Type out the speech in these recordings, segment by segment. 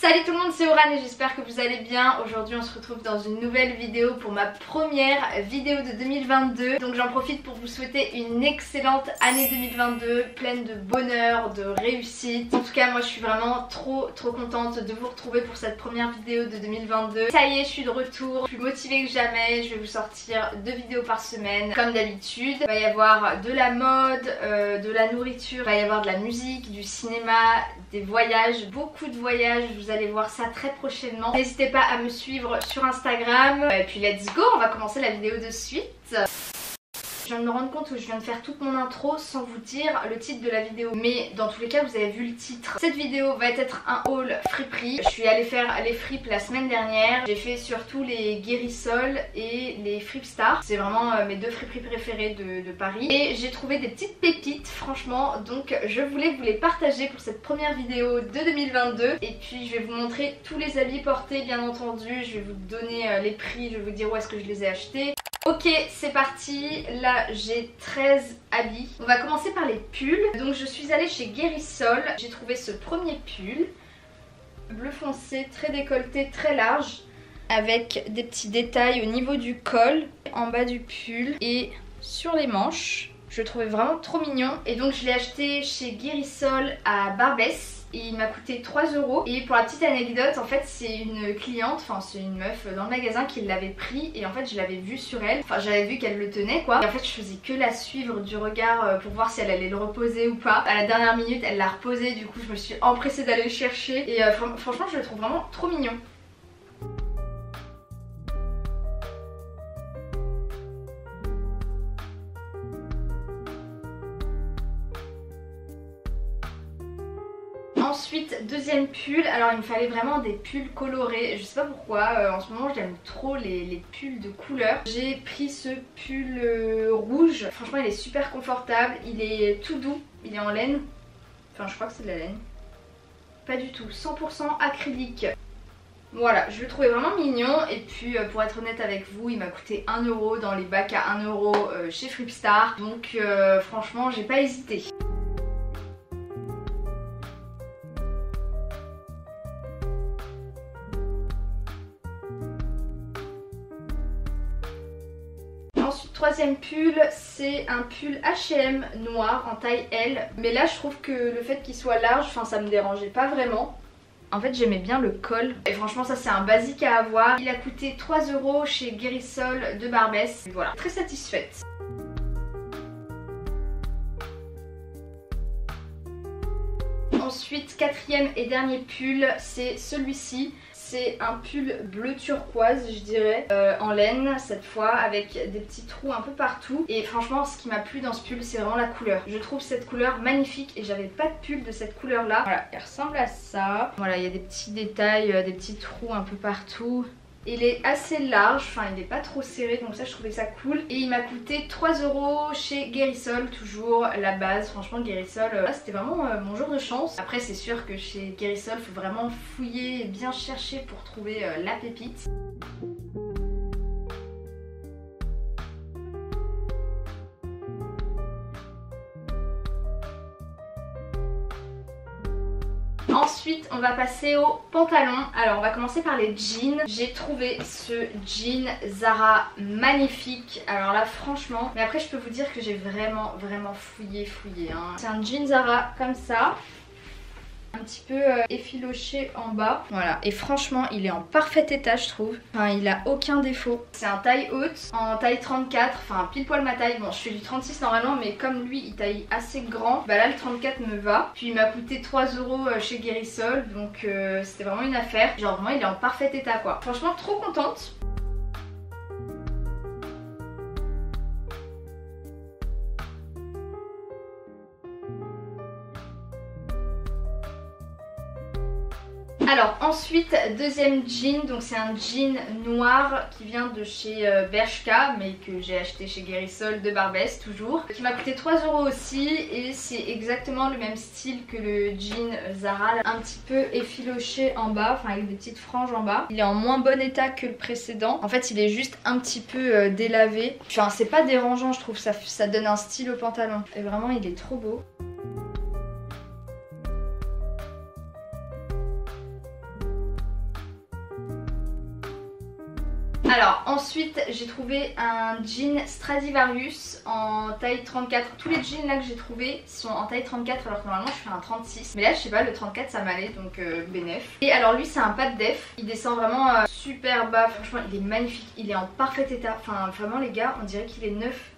Salut tout le monde, c'est Oran et j'espère que vous allez bien. Aujourd'hui on se retrouve dans une nouvelle vidéo pour ma première vidéo de 2022. Donc j'en profite pour vous souhaiter une excellente année 2022, pleine de bonheur, de réussite. En tout cas moi je suis vraiment trop trop contente de vous retrouver pour cette première vidéo de 2022. Ça y est, je suis de retour, plus motivée que jamais. Je vais vous sortir deux vidéos par semaine comme d'habitude. Il va y avoir de la mode, euh, de la nourriture, il va y avoir de la musique, du cinéma, des voyages, beaucoup de voyages. Allez voir ça très prochainement. N'hésitez pas à me suivre sur Instagram. Et puis let's go, on va commencer la vidéo de suite. Je viens de me rendre compte que je viens de faire toute mon intro sans vous dire le titre de la vidéo. Mais dans tous les cas, vous avez vu le titre. Cette vidéo va être un haul friperie. Je suis allée faire les fripes la semaine dernière. J'ai fait surtout les guérissols et les fripstars. C'est vraiment euh, mes deux friperies préférées de, de Paris. Et j'ai trouvé des petites pépites, franchement. Donc je voulais vous les partager pour cette première vidéo de 2022. Et puis je vais vous montrer tous les habits portés, bien entendu. Je vais vous donner euh, les prix, je vais vous dire où est-ce que je les ai achetés. Ok, c'est parti. Là, j'ai 13 habits. On va commencer par les pulls. Donc, je suis allée chez Guérissol. J'ai trouvé ce premier pull. Bleu foncé, très décolleté, très large. Avec des petits détails au niveau du col, en bas du pull et sur les manches. Je le trouvais vraiment trop mignon. Et donc, je l'ai acheté chez Guérissol à Barbès et il m'a coûté 3 euros. Et pour la petite anecdote en fait c'est une cliente, enfin c'est une meuf dans le magasin qui l'avait pris. Et en fait je l'avais vu sur elle, enfin j'avais vu qu'elle le tenait quoi. Et en fait je faisais que la suivre du regard euh, pour voir si elle allait le reposer ou pas. À la dernière minute elle l'a reposé. Du coup je me suis empressée d'aller le chercher. Et euh, franchement je le trouve vraiment trop mignon deuxième pull. Alors, il me fallait vraiment des pulls colorés. Je sais pas pourquoi. Euh, en ce moment, j'aime trop les, pulls de couleur. J'ai pris ce pull euh, rouge. Franchement, il est super confortable. Il est tout doux. Il est en laine. Enfin, je crois que c'est de la laine. Pas du tout. 100% acrylique. Voilà, je le trouvais vraiment mignon et puis euh, pour être honnête avec vous, il m'a coûté 1€ dans les bacs à 1€ chez Flipstar. Donc franchement, j'ai pas hésité. Troisième pull, c'est un pull H&M noir en taille L. Mais là, je trouve que le fait qu'il soit large, enfin ça me dérangeait pas vraiment. En fait j'aimais bien le col et franchement ça c'est un basique à avoir. Il a coûté 3 euros chez Guérissol de Barbès. Voilà, très satisfaite. Ensuite, quatrième et dernier pull, c'est celui-ci. C'est un pull bleu turquoise je dirais euh, en laine cette fois avec des petits trous un peu partout et franchement ce qui m'a plu dans ce pull c'est vraiment la couleur. Je trouve cette couleur magnifique et j'avais pas de pull de cette couleur là. Voilà il ressemble à ça. Voilà il y a des petits détails, euh, des petits trous un peu partout. Il est assez large, enfin il n'est pas trop serré donc ça je trouvais ça cool. Et il m'a coûté 3 euros chez Guérissol, toujours la base. Franchement Guérissol, euh, c'était vraiment euh, mon jour de chance. Après c'est sûr que chez Guérissol, faut vraiment fouiller et bien chercher pour trouver euh, la pépite. Ensuite, on va passer aux pantalons. Alors, on va commencer par les jeans. J'ai trouvé ce jean Zara magnifique. Alors là, franchement, mais après, je peux vous dire que j'ai vraiment, vraiment fouillé, fouillé. Hein. C'est un jean Zara comme ça un petit peu euh, effiloché en bas. Voilà, et franchement, il est en parfait état, je trouve. Enfin, il a aucun défaut. C'est un taille haute, en taille 34, enfin pile poil ma taille. Bon, je fais du 36 normalement, mais comme lui, il taille assez grand, bah là, le 34 me va. Puis il m'a coûté 3 euros euh, chez Guérissol, donc euh, c'était vraiment une affaire. Genre vraiment, il est en parfait état, quoi. Franchement, trop contente. Alors ensuite, deuxième jean, donc c'est un jean noir qui vient de chez euh, Bershka, mais que j'ai acheté chez Guérissol de Barbès toujours, qui m'a coûté 3 euros aussi et c'est exactement le même style que le jean Zara, un petit peu effiloché en bas, enfin avec des petites franges en bas. Il est en moins bon état que le précédent, en fait il est juste un petit peu euh, délavé, c'est pas dérangeant je trouve, ça, ça donne un style au pantalon. Et vraiment il est trop beau. Alors ensuite j'ai trouvé un jean Stradivarius en taille 34. Tous les jeans là que j'ai trouvé sont en taille 34 alors que normalement je fais un 36. Mais là je sais pas le 34 ça m'allait donc euh, bénef. Et alors lui c'est un pas de def. Il descend vraiment euh, super bas. Franchement il est magnifique. Il est en parfait état. Enfin vraiment les gars on dirait qu'il est neuf.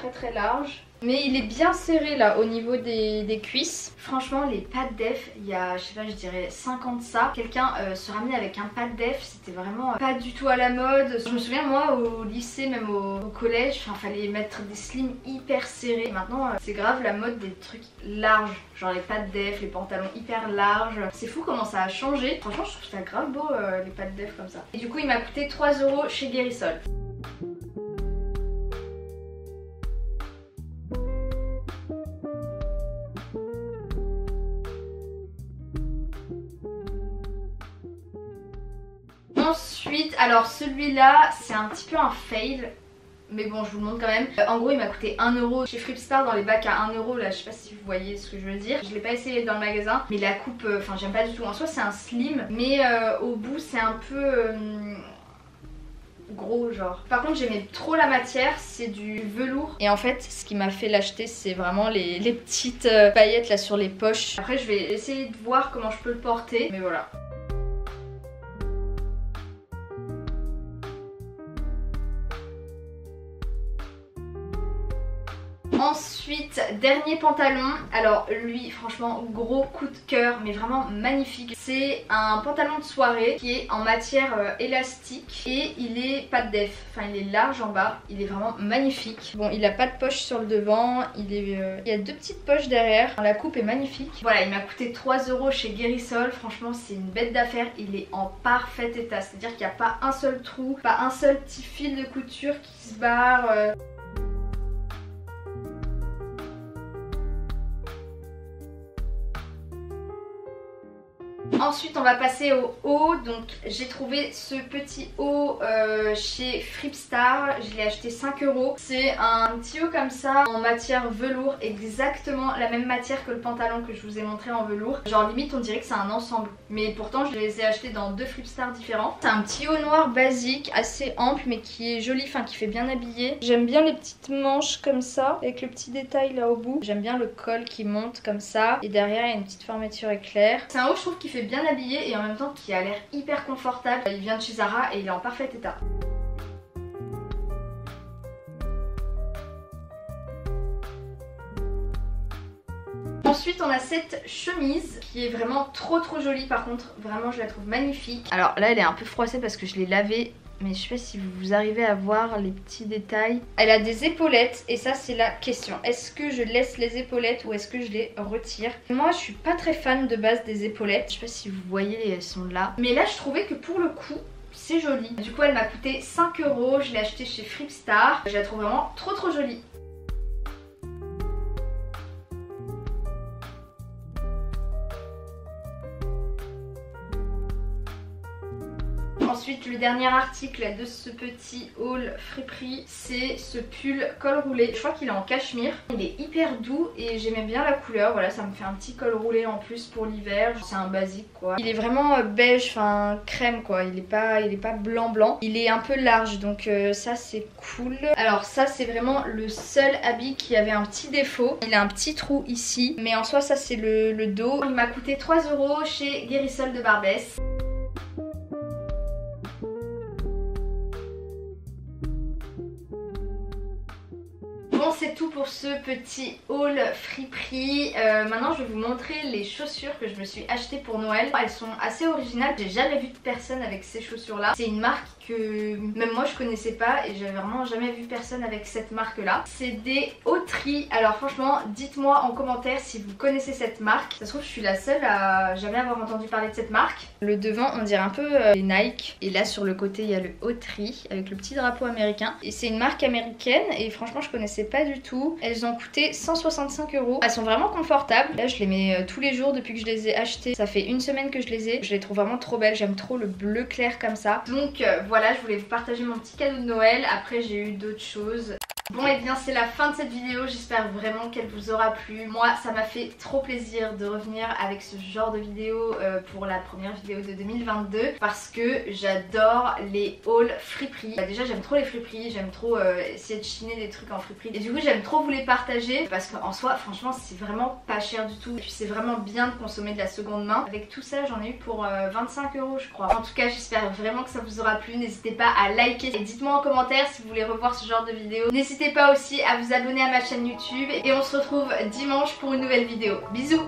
Très très large. Mais il est bien serré là au niveau des, cuisses. Franchement les pattes def, il y a je sais pas je dirais 50 ça. Quelqu'un euh, se ramenait avec un pad def, c'était vraiment euh, pas du tout à la mode. Je me souviens moi au lycée, même au, collège, il fallait mettre des slims hyper serrés. maintenant euh, c'est grave la mode des trucs larges. Genre les pattes def, les pantalons hyper larges. C'est fou comment ça a changé. Franchement je trouve ça grave beau les pattes def comme ça. Et du coup il m'a coûté 3 euros chez Guérissol. Ensuite, alors celui-là, c'est un petit peu un fail. Mais bon, je vous le montre quand même. Euh, en gros, il m'a coûté 1€ chez Flipstar dans les bacs à 1€ là. Je sais pas si vous voyez ce que je veux dire. Je l'ai pas essayé dans le magasin. Mais la coupe, euh, enfin, j'aime pas du tout. En soi, c'est un slim. Mais euh, au bout, c'est un peu gros genre. Par contre j'aimais trop la matière, c'est du velours. Et en fait ce qui m'a fait l'acheter c'est vraiment les, les petites paillettes là sur les poches. Après je vais essayer de voir comment je peux le porter. Mais voilà. Ensuite, dernier pantalon. Alors lui, franchement, gros coup de cœur, mais vraiment magnifique. C'est un pantalon de soirée qui est en matière euh, élastique et il est pas de def. Enfin, il est large en bas. Il est vraiment magnifique. Bon, il a pas de poche sur le devant. Il, est, euh, il y a deux petites poches derrière. La coupe est magnifique. Voilà, il m'a coûté 3 euros chez Guérissol. Franchement, c'est une bête d'affaire. Il est en parfait état. C'est-à-dire qu'il n'y a pas un seul trou, pas un seul petit fil de couture qui se barre. Euh. Ensuite on va passer au haut, donc j'ai trouvé ce petit haut euh, chez Fripstar, je l'ai acheté 5 euros. C'est un petit haut comme ça en matière velours, exactement la même matière que le pantalon que je vous ai montré en velours. Genre limite on dirait que c'est un ensemble, mais pourtant je les ai achetés dans deux Fripstar différents. C'est un petit haut noir basique, assez ample mais qui est joli, enfin qui fait bien habillé. J'aime bien les petites manches comme ça, avec le petit détail là au bout. J'aime bien le col qui monte comme ça, et derrière il y a une petite fermeture éclair. C'est un haut je trouve qui fait bien habillé et en même temps qui a l'air hyper confortable. Il vient de chez Zara et il est en parfait état. Ensuite on a cette chemise qui est vraiment trop trop jolie par contre vraiment je la trouve magnifique. Alors là elle est un peu froissée parce que je l'ai lavée mais je sais pas si vous arrivez à voir les petits détails. Elle a des épaulettes et ça c'est la question. Est-ce que je laisse les épaulettes ou est-ce que je les retire? Moi je suis pas très fan de base des épaulettes. Je sais pas si vous voyez, elles sont là. Mais là je trouvais que pour le coup c'est joli. Du coup elle m'a coûté 5 euros. Je l'ai acheté chez Flipstar. Je la trouve vraiment trop trop jolie. Ensuite, le dernier article de ce petit haul friperie, c'est ce pull col roulé. Je crois qu'il est en cachemire. Il est hyper doux et j'aimais bien la couleur. Voilà, ça me fait un petit col roulé en plus pour l'hiver. C'est un basique quoi. Il est vraiment euh, beige, enfin crème quoi. Il est pas, il est pas blanc blanc. Il est un peu large donc euh, ça c'est cool. Alors ça c'est vraiment le seul habit qui avait un petit défaut. Il a un petit trou ici. Mais en soi ça c'est le, dos. Il m'a coûté 3 euros chez Guérissol de Barbès. Ce petit haul friperie. Euh, maintenant je vais vous montrer les chaussures que je me suis achetées pour Noël. Elles sont assez originales, j'ai jamais vu de personne avec ces chaussures là. C'est une marque même moi je connaissais pas et j'avais vraiment jamais vu personne avec cette marque là. C'est des Autry. Alors franchement dites-moi en commentaire si vous connaissez cette marque. Ça se trouve je suis la seule à jamais avoir entendu parler de cette marque. Le devant on dirait un peu euh, les Nike et là sur le côté il y a le Autry avec le petit drapeau américain. Et c'est une marque américaine et franchement je connaissais pas du tout. Elles ont coûté 165 euros. Elles sont vraiment confortables. Là je les mets euh, tous les jours depuis que je les ai achetées. Ça fait une semaine que je les ai. Je les trouve vraiment trop belles. J'aime trop le bleu clair comme ça. Donc euh, voilà je voulais vous partager mon petit cadeau de Noël. Après j'ai eu d'autres choses. Bon et eh bien c'est la fin de cette vidéo, j'espère vraiment qu'elle vous aura plu. Moi ça m'a fait trop plaisir de revenir avec ce genre de vidéo euh, pour la première vidéo de 2022 parce que j'adore les hauls friperies. Bah, déjà j'aime trop les friperies, j'aime trop euh, essayer de chiner des trucs en friperie et du coup j'aime trop vous les partager parce qu'en soi franchement c'est vraiment pas cher du tout et puis c'est vraiment bien de consommer de la seconde main. Avec tout ça j'en ai eu pour 25 euh, euros je crois. En tout cas j'espère vraiment que ça vous aura plu, n'hésitez pas à liker et dites-moi en commentaire si vous voulez revoir ce genre de vidéo. N'hésitez pas aussi à vous abonner à ma chaîne YouTube et on se retrouve dimanche pour une nouvelle vidéo. Bisous